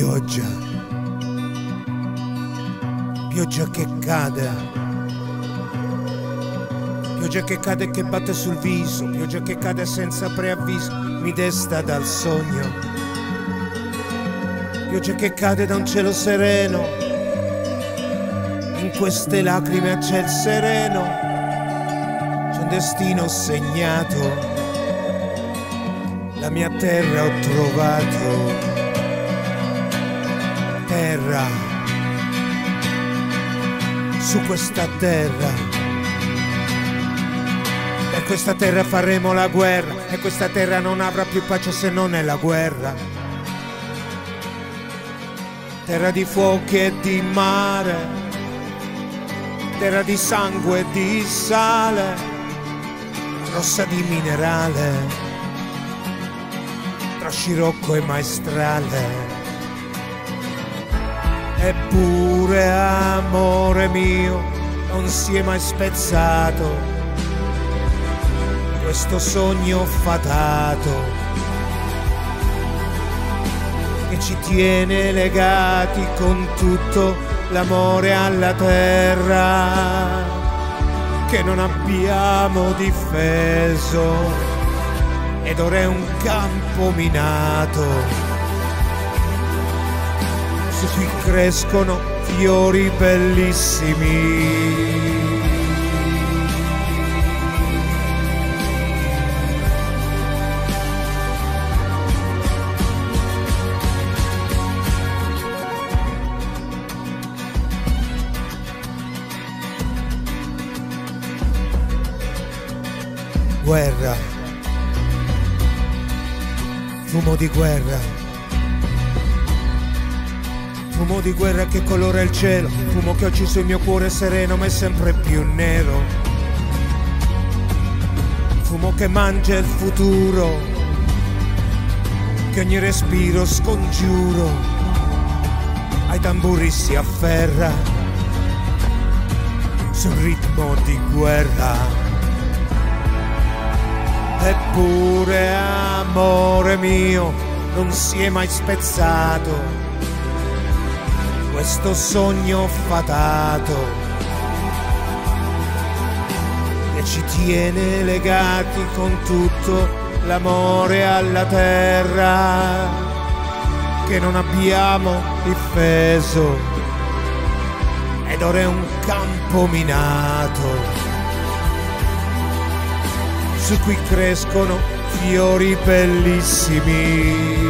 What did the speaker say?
pioggia, pioggia che cade, pioggia che cade e che batte sul viso, pioggia che cade senza preavviso, mi desta dal sogno, pioggia che cade da un cielo sereno, in queste lacrime a ciel sereno, c'è un destino segnato, la mia terra ho trovato su questa terra. Per questa terra faremo la guerra e questa terra non avrà più pace se non è la guerra. Terra di fuochi e di mare, terra di sangue e di sale, rossa di minerale, tra scirocco e maestrale. Eppure amore mio non si è mai spezzato. Questo sogno fatato che ci tiene legati con tutto l'amore alla terra che non abbiamo difeso ed ora è un campo minato su cui crescono fiori bellissimi. Guerra, fumo di guerra fumo di guerra che colora il cielo, fumo che ha ucciso il mio cuore sereno ma è sempre più nero. Fumo che mangia il futuro, che ogni respiro scongiuro, ai tamburi si afferra, sul ritmo di guerra. Eppure amore mio non si è mai spezzato questo sogno fatato che ci tiene legati con tutto l'amore alla terra che non abbiamo difeso ed ora è un campo minato su cui crescono fiori bellissimi